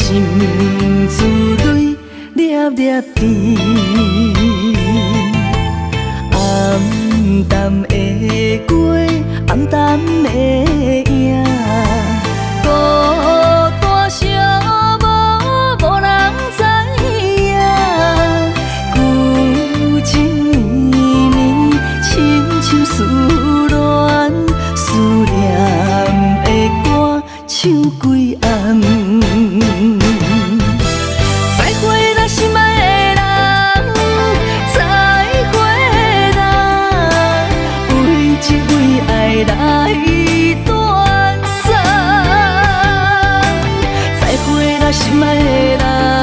心自对捏捏甜。暗淡的月，暗淡的影，孤单寂寞无人知影。旧情绵绵，亲像思念，思念的歌唱归暗。 다시 말해라.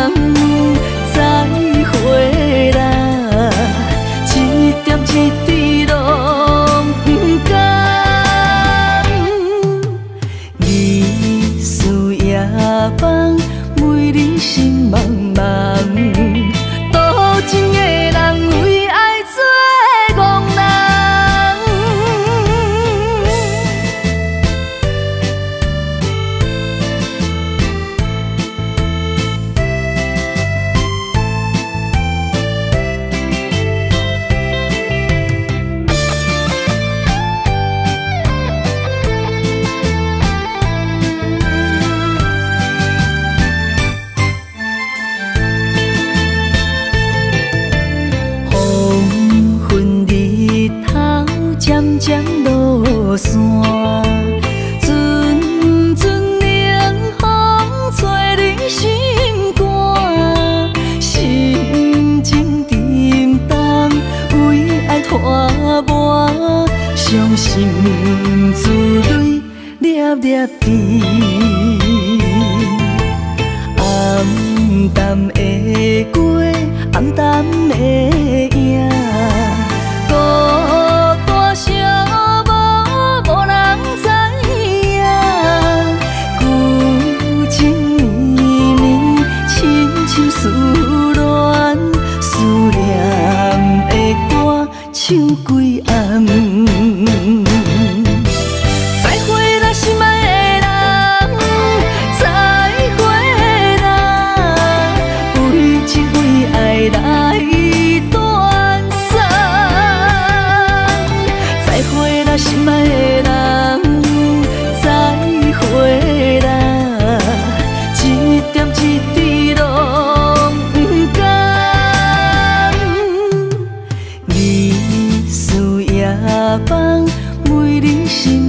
渐落山，阵阵冷风吹你心肝，心情沉重，为爱拖磨，伤心珠泪颗颗滴，黯淡的月，黯淡的。的心。